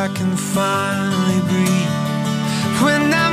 I can finally breathe. When I.